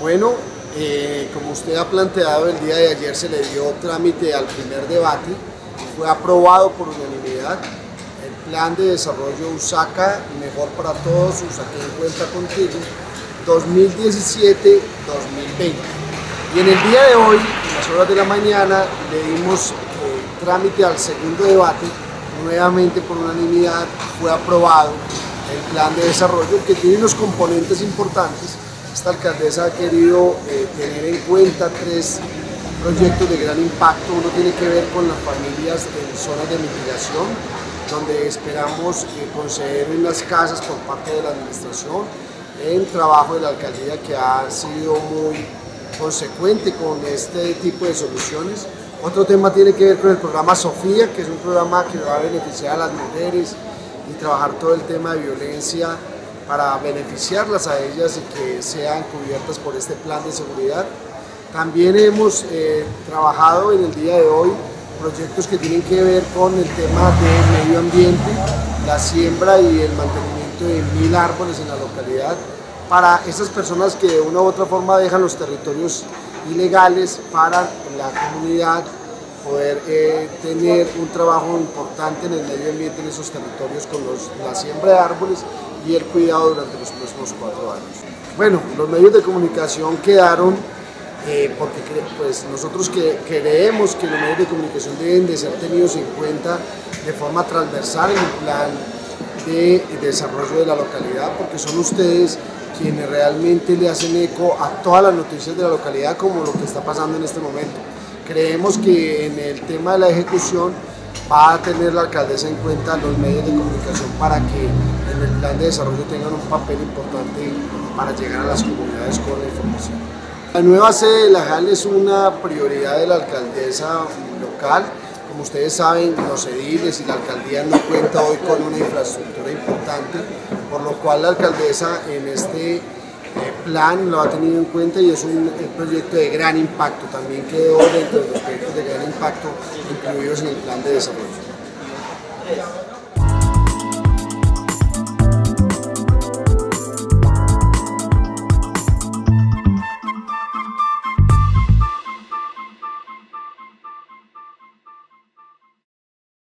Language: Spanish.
Bueno, eh, como usted ha planteado, el día de ayer se le dio trámite al primer debate, fue aprobado por unanimidad. El plan de desarrollo USACA, mejor para todos, USACA en cuenta contigo, 2017-2020. Y en el día de hoy, en las horas de la mañana, le dimos eh, trámite al segundo debate, nuevamente por unanimidad fue aprobado el plan de desarrollo que tiene unos componentes importantes esta alcaldesa ha querido eh, tener en cuenta tres proyectos de gran impacto. Uno tiene que ver con las familias en zonas de mitigación, donde esperamos eh, conceder unas casas por parte de la administración, en trabajo de la alcaldía que ha sido muy consecuente con este tipo de soluciones. Otro tema tiene que ver con el programa Sofía, que es un programa que va a beneficiar a las mujeres y trabajar todo el tema de violencia para beneficiarlas a ellas y que sean cubiertas por este plan de seguridad. También hemos eh, trabajado en el día de hoy proyectos que tienen que ver con el tema del medio ambiente, la siembra y el mantenimiento de mil árboles en la localidad para esas personas que de una u otra forma dejan los territorios ilegales para la comunidad poder eh, tener un trabajo importante en el medio ambiente en esos territorios con la siembra de árboles y el cuidado durante los próximos cuatro años. Bueno, los medios de comunicación quedaron eh, porque pues, nosotros que creemos que los medios de comunicación deben de ser tenidos en cuenta de forma transversal en el plan de desarrollo de la localidad, porque son ustedes quienes realmente le hacen eco a todas las noticias de la localidad como lo que está pasando en este momento. Creemos que en el tema de la ejecución va a tener la alcaldesa en cuenta los medios de comunicación para que en el plan de desarrollo tengan un papel importante para llegar a las comunidades con la información. La nueva sede de la JAL es una prioridad de la alcaldesa local. Como ustedes saben, los ediles y la alcaldía no cuenta hoy con una infraestructura importante, por lo cual la alcaldesa en este plan lo ha tenido en cuenta y es un proyecto de gran impacto. También quedó dentro de los proyectos de gran impacto incluidos en el plan de desarrollo.